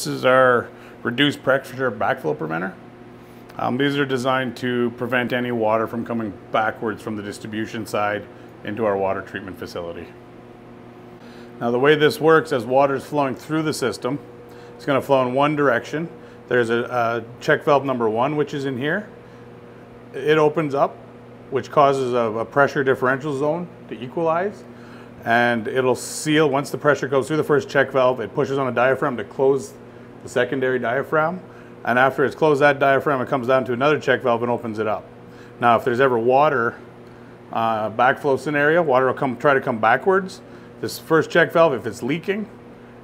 This is our reduced pressure backflow preventer. Um, these are designed to prevent any water from coming backwards from the distribution side into our water treatment facility. Now the way this works, as water is flowing through the system, it's going to flow in one direction. There's a, a check valve number one, which is in here. It opens up, which causes a, a pressure differential zone to equalize and it'll seal once the pressure goes through the first check valve it pushes on a diaphragm to close the secondary diaphragm and after it's closed that diaphragm it comes down to another check valve and opens it up. Now if there's ever water uh, backflow scenario water will come try to come backwards. This first check valve if it's leaking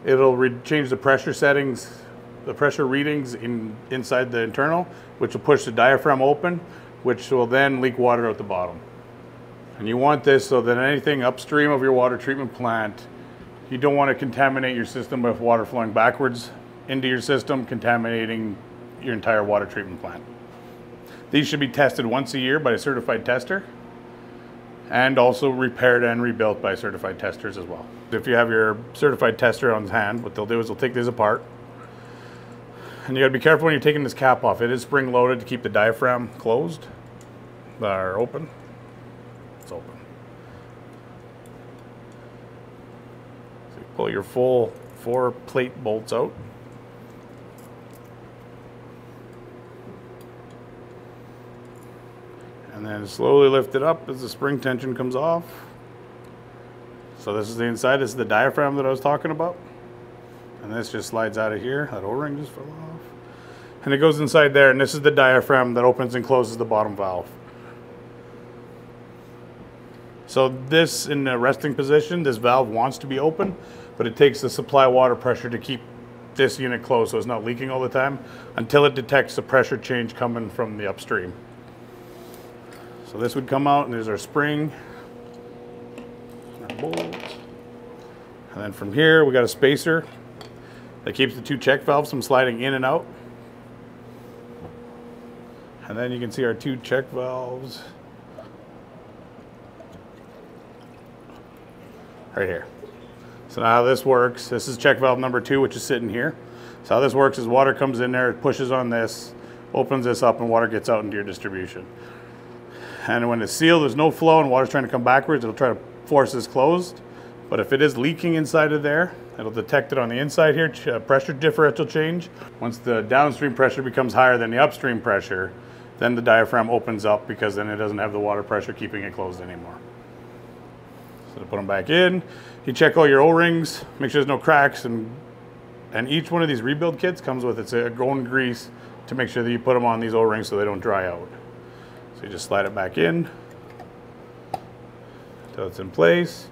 it'll change the pressure settings the pressure readings in inside the internal which will push the diaphragm open which will then leak water out the bottom. And you want this so that anything upstream of your water treatment plant, you don't want to contaminate your system with water flowing backwards into your system, contaminating your entire water treatment plant. These should be tested once a year by a certified tester and also repaired and rebuilt by certified testers as well. If you have your certified tester on hand, what they'll do is they'll take these apart. And you gotta be careful when you're taking this cap off. It is spring loaded to keep the diaphragm closed or open it's open. So you pull your full four plate bolts out. And then slowly lift it up as the spring tension comes off. So this is the inside, this is the diaphragm that I was talking about. And this just slides out of here, that O-ring just fell off. And it goes inside there, and this is the diaphragm that opens and closes the bottom valve. So this in the resting position, this valve wants to be open, but it takes the supply water pressure to keep this unit closed so it's not leaking all the time until it detects the pressure change coming from the upstream. So this would come out and there's our spring, our bolt. And then from here we got a spacer that keeps the two check valves from sliding in and out. And then you can see our two check valves right here. So now how this works, this is check valve number two, which is sitting here. So how this works is water comes in there, it pushes on this, opens this up, and water gets out into your distribution. And when it's sealed, there's no flow and water's trying to come backwards, it'll try to force this closed. But if it is leaking inside of there, it'll detect it on the inside here, uh, pressure differential change. Once the downstream pressure becomes higher than the upstream pressure, then the diaphragm opens up because then it doesn't have the water pressure keeping it closed anymore. So to put them back in, you check all your O-rings, make sure there's no cracks, and and each one of these rebuild kits comes with its own grease to make sure that you put them on these O-rings so they don't dry out. So you just slide it back in until it's in place.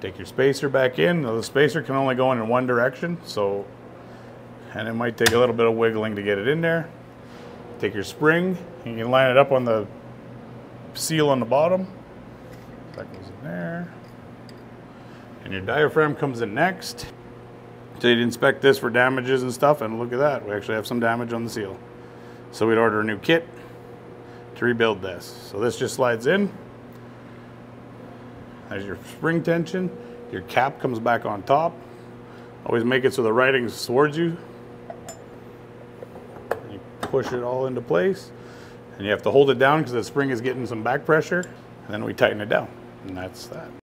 Take your spacer back in. Now the spacer can only go in in one direction, so and it might take a little bit of wiggling to get it in there. Take your spring, and you can line it up on the seal on the bottom. That goes in there. And your diaphragm comes in next. So you'd inspect this for damages and stuff, and look at that, we actually have some damage on the seal. So we'd order a new kit to rebuild this. So this just slides in. There's your spring tension. Your cap comes back on top. Always make it so the writing's towards you. You push it all into place. And you have to hold it down because the spring is getting some back pressure. And then we tighten it down. And that's that.